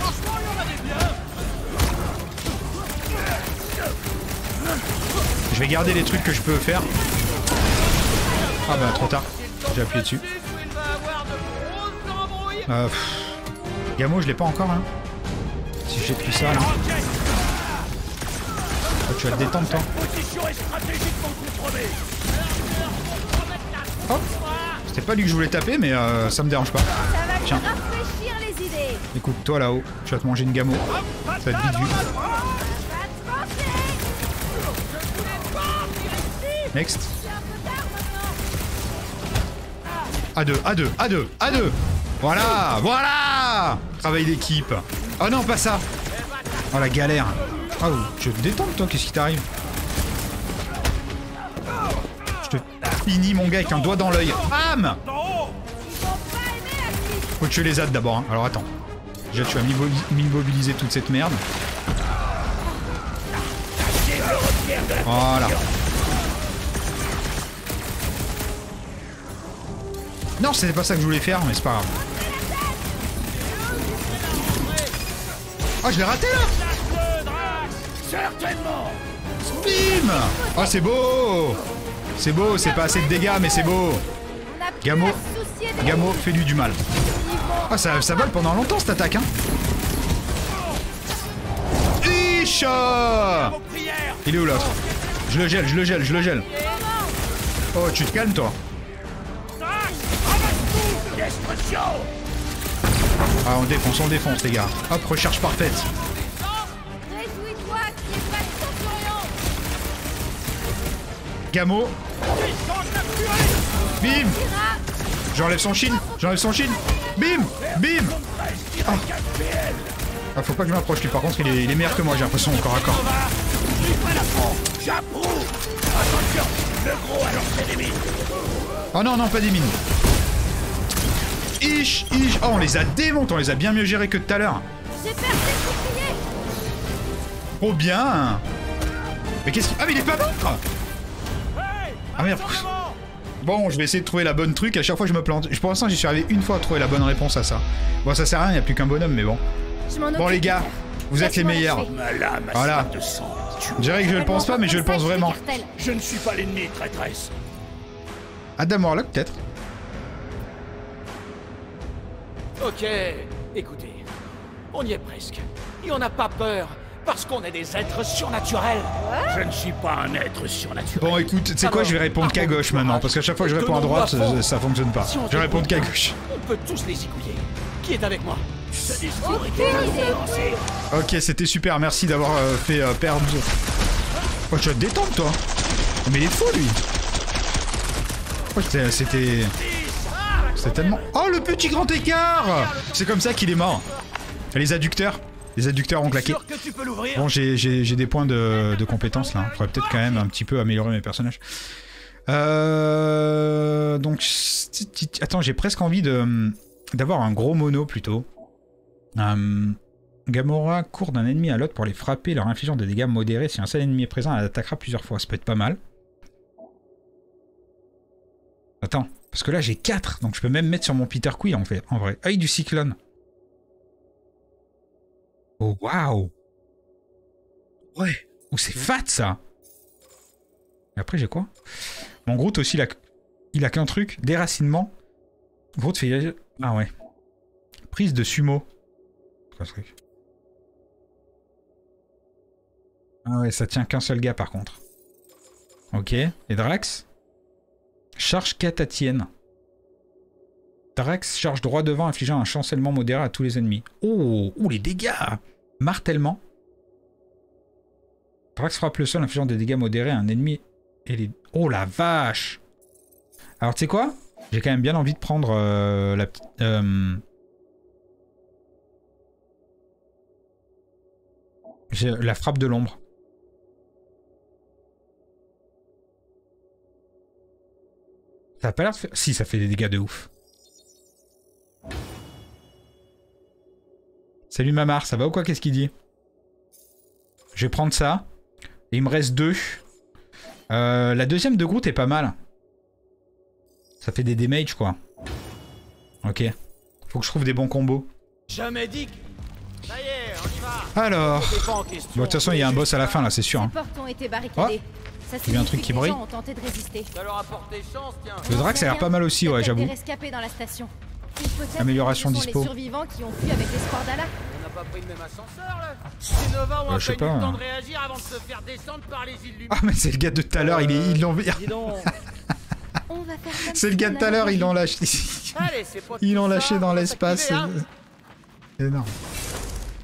Je vais garder les trucs que je peux faire. Ah bah, trop tard. J'ai appuyé dessus. Euh. Gamo, je l'ai pas encore, hein. Si j'ai plus ça, là. Oh, tu vas te détendre, toi. Hop C'était pas lui que je voulais taper, mais euh, ça me dérange pas. Tiens. Écoute, toi là-haut, tu vas te manger une gamo. Ça va être vite vu. Next. A2, A2, A2, A2 Voilà, voilà Travail d'équipe. Oh non, pas ça Oh la galère. Oh, tu te détends toi, qu'est-ce qui t'arrive? Finis mon gars avec un doigt dans l'œil. Bam Faut tuer les ZAD d'abord, hein. alors attends. Déjà tu vas m'immobi- m'immobiliser toute cette merde. Voilà. Non, c'était pas ça que je voulais faire, mais c'est pas grave. Oh, je l'ai raté là Certainement Bim Oh, c'est beau C'est beau, c'est pas assez de dégâts, mais c'est beau Gamo, Gamo, fais-lui du mal. Ah, ça, ça vole pendant longtemps cette attaque, hein Ish Il est où l'autre? Je le gèle, je le gèle, je le gèle. Oh, tu te calmes toi Ah, on défonce, on défonce, les gars. Hop, recherche parfaite. Bim J'enlève son chin, j'enlève son chin. Bim Bim ah. Ah, faut pas que je m'approche lui, par contre, il est, il est meilleur que moi, j'ai l'impression, corps à corps. Oh non, non, pas des mines. Ish, ish. Oh, on les a démontés, on les a bien mieux gérés que tout à l'heure. Trop bien Mais qu'est-ce qu'il... Ah, mais il est pas mort Ah merde. Bon, je vais essayer de trouver la bonne truc. À chaque fois, je me plante. Pour l'instant, j'y suis arrivé une fois à trouver la bonne réponse à ça. Bon, ça sert à rien, il n'y a plus qu'un bonhomme, mais bon. Bon, les gars, vous êtes les meilleurs. Voilà. Je dirais que je le pense pas, mais je le pense vraiment. Je ne suis pas l'ennemi, traîtresse. Adam Warlock, peut-être Ok, écoutez, on y est presque. Et on n'a pas peur, parce qu'on est des êtres surnaturels. Je ne suis pas un être surnaturel. Bon, écoute, tu sais quoi, je vais répondre qu'à gauche maintenant, parce qu'à chaque fois que je réponds à droite, ça, ça fonctionne pas. Je vais répondre qu'à gauche. On peut tous les zigouiller. Qui est avec moi? Ce discours est. Ok, c'était super, merci d'avoir euh, fait euh, perdre... Oh, tu vas te détendre, toi Mais il est fou, lui Oh, c'était- c'était... C'était tellement... Oh, le petit grand écart C'est comme ça qu'il est mort. Les adducteurs? Les adducteurs ont claqué. Bon, j'ai- des points de, de compétences, là. Faudrait peut-être quand même un petit peu améliorer mes personnages. Euh... Donc... Attends, j'ai presque envie de d'avoir un gros mono, plutôt. Euh... Gamora court d'un ennemi à l'autre pour les frapper, leur infligeant des dégâts modérés. Si un seul ennemi est présent, elle attaquera plusieurs fois. Ça peut être pas mal. Attends, parce que là j'ai 4, donc je peux même mettre sur mon Peter Quill en fait, en vrai. Œil du cyclone. Oh waouh Ouais. Oh c'est fat ça Et après j'ai quoi? Mon Groot aussi, il a, il a qu'un truc, déracinement. Groot fait... Ah ouais. Prise de sumo. C'est quoi ce truc Ah ouais, ça tient qu'un seul gars par contre. Ok. Et Drax? Charge catatienne. Drax charge droit devant, infligeant un chancellement modéré à tous les ennemis. Oh, les dégâts Martèlement. Drax frappe le sol, infligeant des dégâts modérés à un ennemi. Et les... Oh la vache Alors tu sais quoi? J'ai quand même bien envie de prendre euh, la petite... euh, la frappe de l'ombre. Ça a pas l'air de faire... Si, ça fait des dégâts de ouf. Salut Mamar, ça va ou quoi Qu'est-ce qu'il dit? Je vais prendre ça. Et il me reste deux. Euh, la deuxième de Groot est pas mal. Ça fait des damages quoi. Ok. Faut que je trouve des bons combos. Jamais dit que... Ça y est, on y va Alors. Bon, de toute façon, il y a un boss à la fin là, c'est sûr. hein. Ça Il y a un truc qui brille. Le Drax, ça a l'air pas mal aussi, ouais, j'avoue. des rescapés dans la station. Amélioration dispo. les survivants qui ont fui avec les sports d'Ala. On n'a pas pris le même ascenseur, là Les Nova ont Euh, je sais peine eu pas, le temps hein. de réagir avant de se faire descendre par les îles Lumière. Ah, mais c'est le gars de tout à l'heure, il est- faire comme C'est le gars de tout à l'heure, ils envie. l'ont lâché. Allez, pas Ils l'ont lâché dans l'espace. hein. C'est énorme.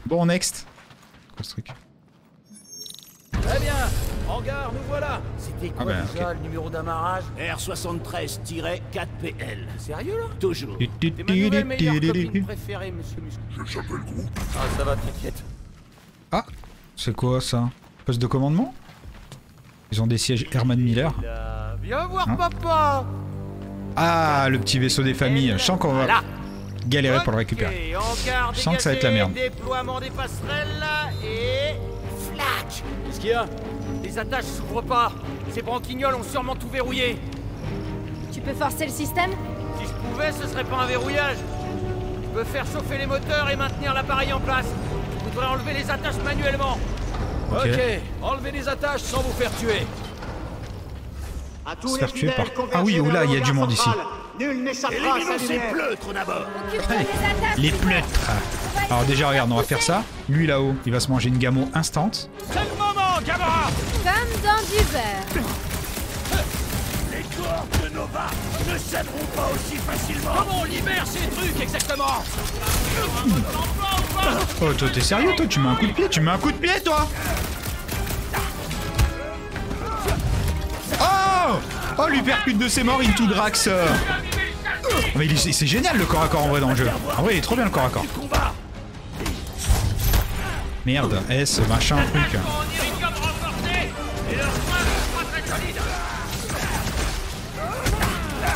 Bon, next. Quoi ce truc hangar, nous voilà. C'était quoi Ah ben, déjà ok. le numéro d'amarrage R73-4PL. Sérieux là? Toujours. T'es ma nouvelle meilleure copine préférée, monsieur Muscle. Je s'appelle Groot. Ah, ça va, t'inquiète. Ah, c'est quoi ça? Poste de commandement? Ils ont des sièges Herman Miller. Là, Viens voir Hein papa Ah, le petit vaisseau des familles. Je sens qu'on va galérer pour le récupérer. Je sens que ça va être la merde. Déploiement des passerelles et. Flac Qu'est-ce qu'il y a? Les attaches s'ouvrent pas. Ces branquignoles ont sûrement tout verrouillé. Tu peux forcer le système? Si je pouvais, ce serait pas un verrouillage. Je peux faire chauffer les moteurs et maintenir l'appareil en place. Je voudrais enlever les attaches manuellement. Ok. enlevez les attaches sans vous faire tuer. Se faire tuer par. Ah oui, oh là, il y a du monde ici. Éliminons ces pleutres d'abord. Allez, les pleutres. Alors déjà, regarde, on va faire ça. Lui là-haut, il va se manger une gamo instant. C'est Comme dans du beurre. Les corps de Nova ne céderont pas aussi facilement. Comment on libère ces trucs exactement? Oh, toi, t'es sérieux, toi? Tu mets un coup de pied Tu mets un coup de pied, toi? Oh Oh, lui percute de ses morts into Drax. Mais c'est génial le corps à corps en vrai dans le jeu. En vrai, il est trop bien le corps à corps. Merde, S, machin, truc.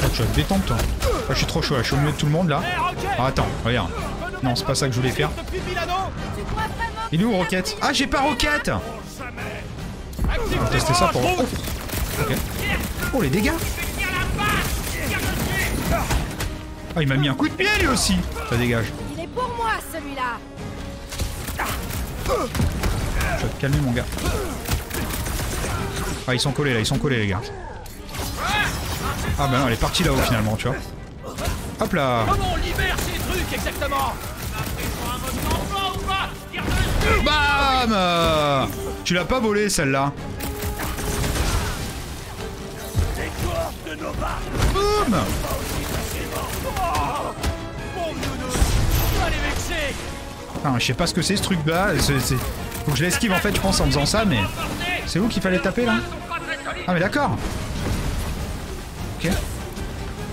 Oh, tu vas te détendre, toi. Oh, je suis trop chaud, là. je suis au milieu de tout le monde là. Ah, attends, regarde. Non, c'est pas ça que je voulais faire. Il est où Rocket? Ah, j'ai pas Rocket On va tester ça pour. Oh. Ok. Oh, les dégâts Ah, il m'a mis un coup de pied lui aussi Ça dégage. Il est pour moi celui-là. Je vais te calmer, mon gars. Ah, ils sont collés là, ils sont collés, les gars. Ah, bah non, elle est partie là-haut finalement, tu vois. Hop là Comment on libère ces trucs exactement? Bam Tu l'as pas volé celle-là. Boum Putain, je sais pas ce que c'est ce truc là. Faut que je l'esquive en fait, je pense, en faisant ça, mais. C'est où qu'il fallait taper là? Ah, mais d'accord.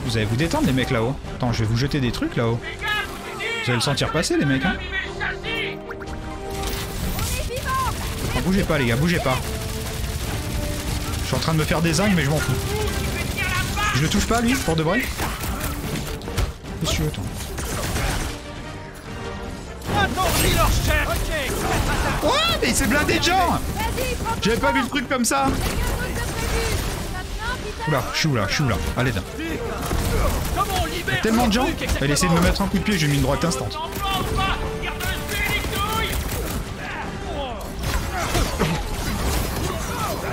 Vous allez vous détendre, les mecs là-haut. Attends, je vais vous jeter des trucs là-haut. Vous allez le sentir passer, les mecs, hein. Ah, bougez pas, les gars, bougez pas. Je suis en train de me faire des zingues, mais je m'en fous. Je le touche pas, lui, pour de vrai Qu'est-ce que tu veux, toi Oh, mais il s'est blindé de gens J'avais pas vu le truc comme ça Oula, je suis où là, je suis où là? Allez, là. Tellement de gens Elle essaie de me mettre un coup de pied, j'ai mis une droite instant.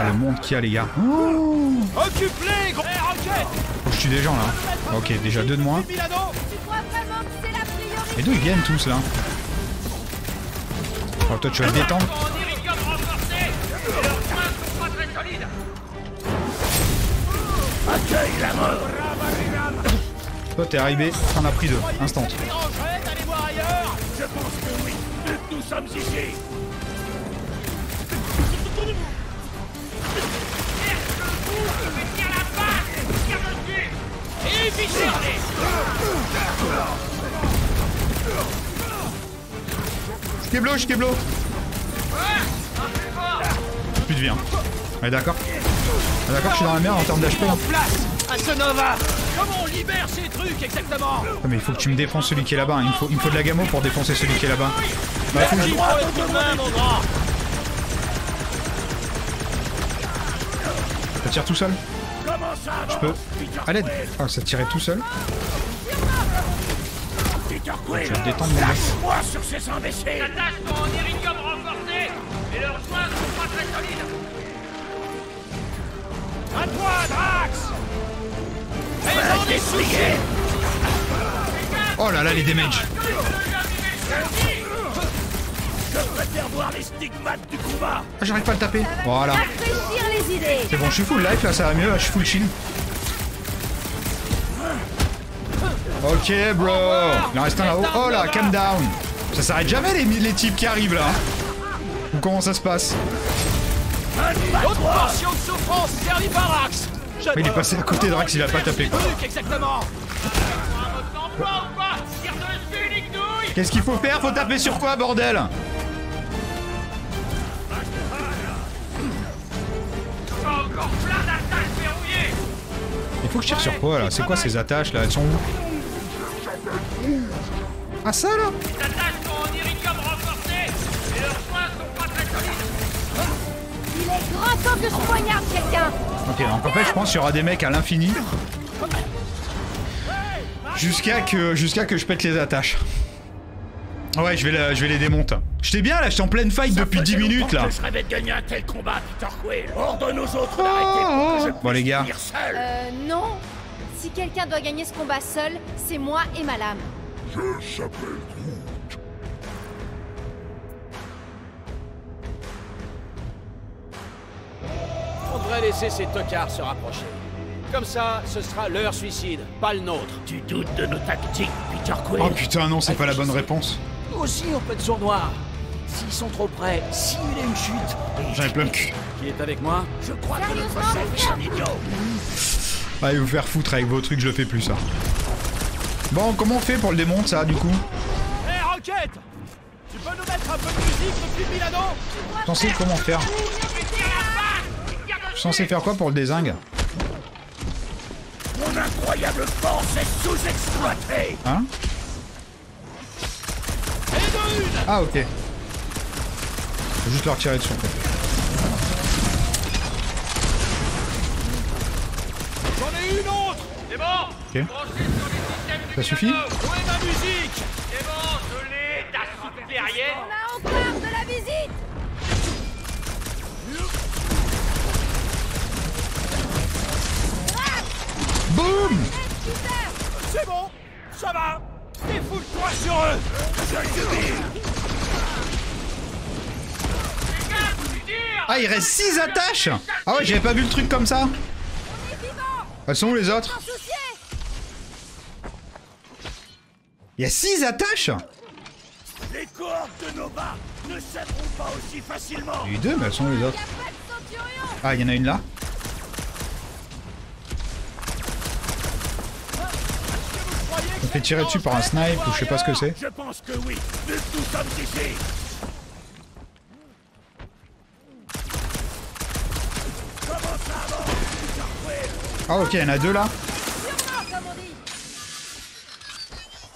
Le monde qu'il y a, les gars. Oh, je tue des gens là. Ok, déjà deux de moins. Et d'où ils viennent tous là Oh, toi tu vas te détendre. Accueille la mort. Toi, t'es arrivé, t'en as pris deux. Instant. Je pense que oui, nous sommes ici. Fichez Schkeblo, Schkeblo Plus de vie, hein. Ouais, d'accord? D'accord, je suis dans la merde en termes d'HP. Sonova Comment on libère ces trucs exactement Ah, mais il faut que tu me défenses celui qui est là-bas. hein. Il, me faut, il me faut de la gamo pour défoncer celui qui est là-bas. Bah, faut que je- Merci pour le coup de main, mon grand Ça tire tout seul Comment ça Je peux. À l'aide Ah, ça tirait tout seul. Peter Je vais te détendre, mon gars. Lâche-moi sur ces imbéciles S'attache en iridium renforcé et leurs soins sont pas très solides. À toi, Drax Oh là là, les damages. Je préfère voir les stigmates du combat Ah, j'arrive pas à le taper. Voilà. C'est bon, je suis full life là, ça va mieux. là, Je suis full shield. Ok, bro. Il en reste un là-haut. Oh là, calm down. Ça s'arrête jamais les, les types qui arrivent là. Ou comment ça se passe? Autre portion de souffrance servie par Axe Mais il est passé à côté de Drax, il a pas tapé quoi. Qu'est-ce qu'il faut faire? Faut taper sur quoi, bordel? Il faut que je tire sur quoi là? C'est quoi ces attaches là? Elles sont où? Ah ça là! S'attache en iridium renforcé et leurs soins sont pas très solides. Il est grand temps que je poignarde quelqu'un Ok, donc en fait je pense qu'il y aura des mecs à l'infini. Jusqu'à que, jusqu'à que je pète les attaches. Ouais, je vais, la- je vais les démonter. J'étais bien là, j'étais en pleine fight depuis 10 minutes là. Je rêvais de gagner un tel combat, Peter Quill Ordonne aux autres d'arrêter pour que je Bon les gars, seul Euh, non Si quelqu'un doit gagner ce combat seul, c'est moi et ma lame. Je s'appelle Devrait laisser ces tocards se rapprocher. Comme ça, ce sera leur suicide, pas le nôtre. Tu doutes de nos tactiques, Peter Quill Oh putain non, c'est pas la bonne réponse. Aussi, on peut être sournois. S'ils sont trop près, simuler une chute. J'en ai plein le cul. Qui est avec moi? Je crois que notre chef est un idiot Allez vous faire foutre avec vos trucs, je le fais plus ça. Bon, comment on fait pour le démonter ça du coup? Hé, Rocket Tu peux nous mettre un peu de musique depuis Milano Je suis censé comment faire censé faire quoi pour le désingue Mon incroyable force est sous-exploitée Hein Ah ok. Faut juste leur tirer dessus en fait. J'en ai une autre C'est bon Ok. Ça suffit. Où est ma musique? C'est bon, je l'ai, ta soupe guerrière Boum C'est bon Ça va. Défoule-toi sur eux. Ah il reste 6 attaches. Ah ouais j'avais pas vu le truc comme ça. Elles sont où les autres Il y a 6 attaches. Les cohortes de Nova ne pas aussi facilement. Il y a eu deux mais elles sont où les autres Ah il y en a une là On fait tirer dessus par un snipe ou je sais pas ce que c'est. Je pense que oui, sommes ici Ah ok il y en a deux là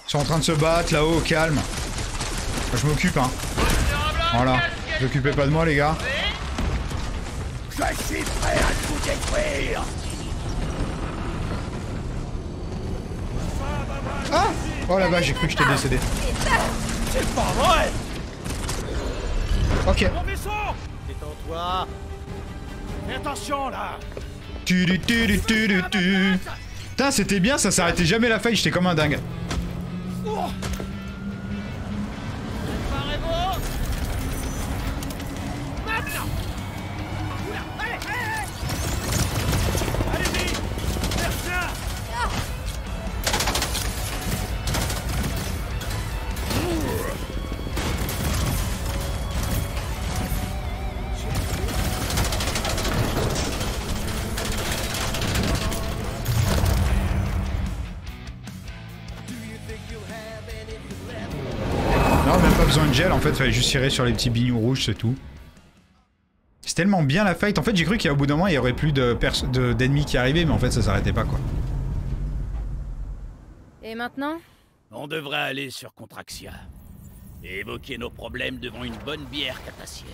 Ils sont en train de se battre là-haut au calme. Je m'occupe hein. Voilà. Vous occupez pas de moi les gars. Je suis prêt à tout détruire Ah Oh la vache j'ai cru que j'étais décédé. C'est pas vrai Ok. Mon vaisseau Détends-toi Fais attention, là Tu tu tu tu tu tu tu. Putain c'était bien ça s'arrêtait jamais la faille j'étais comme un dingue. Fait, fallait juste tirer sur les petits bignous rouges, c'est tout. C'est tellement bien la fight. En fait, j'ai cru qu'au bout d'un moment, il y aurait plus de- d'ennemis qui arrivaient, mais en fait, ça s'arrêtait pas, quoi. Et maintenant? On devrait aller sur Contraxia. Et évoquer nos problèmes devant une bonne bière catassienne.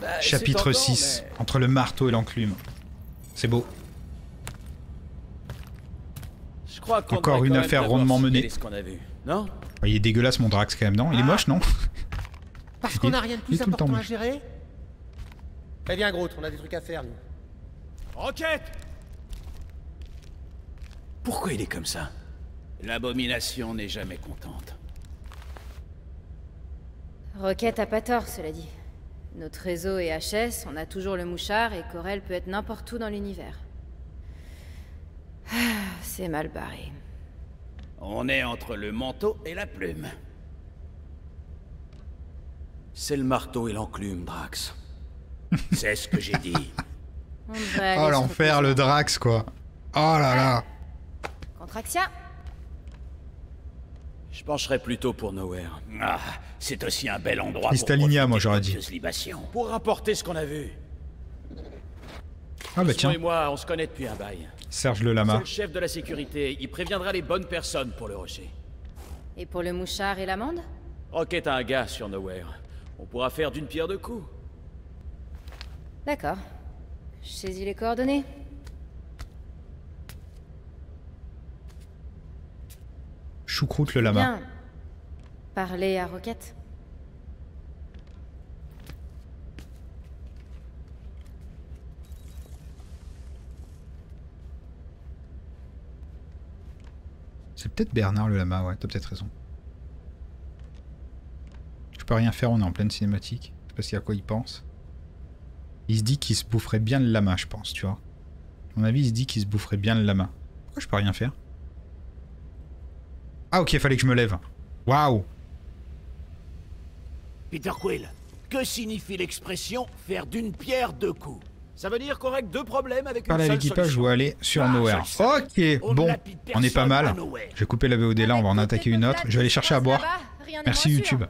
Bah, Chapitre tentant, 6, mais- entre le marteau et l'enclume. C'est beau. Je crois qu'on Encore une affaire rondement menée. ce qu'on a vu, non? Il est dégueulasse mon Drax quand même, non? Il est moche, non? Parce qu'on n'a rien de plus tout le temps important à gérer Eh bien, Groot, on a des trucs à faire, nous. Roquette Pourquoi il est comme ça? L'abomination n'est jamais contente. Rocket a pas tort, cela dit. Notre réseau est HS, on a toujours le mouchard et Corel peut être n'importe où dans l'univers. Ah, C'est mal barré. On est entre le manteau et la plume. C'est le marteau et l'enclume, Drax. C'est ce que j'ai dit. On Oh l'enfer, le Drax, quoi. Oh là là. Contraxia Je pencherais plutôt pour Nowhere. Ah, c'est aussi un bel endroit Crystallinia, pour moi, j'aurais dit. Pour rapporter ce qu'on a vu. Ah bah tiens, et moi, on se connaît depuis un bail. Serge le C'est Lama. le chef de la sécurité. Il préviendra les bonnes personnes pour le rocher. Et pour le mouchard et l'amande? Rocket a un gars sur Nowhere. On pourra faire d'une pierre deux coups. D'accord. Je saisis les coordonnées. Choucroute le Lama. Bien. Parler à Rocket. C'est peut-être Bernard le Lama, ouais, t'as peut-être raison. Je peux rien faire, on est en pleine cinématique. C'est parce qu'il y a quoi il pense. Il se dit qu'il se boufferait bien le lama, je pense, tu vois. À mon avis, il se dit qu'il se boufferait bien le lama. Pourquoi je peux rien faire? Ah ok, fallait que je me lève. Waouh Peter Quill, que signifie l'expression faire d'une pierre deux coups? Ça veut dire qu'on règle deux problèmes avec Parler une à l'équipage ou aller sur Ah, Nowhere. Ok, bon, on est pas mal. Je vais couper la VOD là, on va en attaquer une autre. Je vais aller chercher à boire. Merci. YouTube.